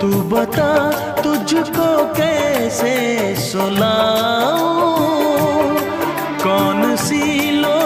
तू बता तुझको कैसे सुलाऊं? कौन सी लो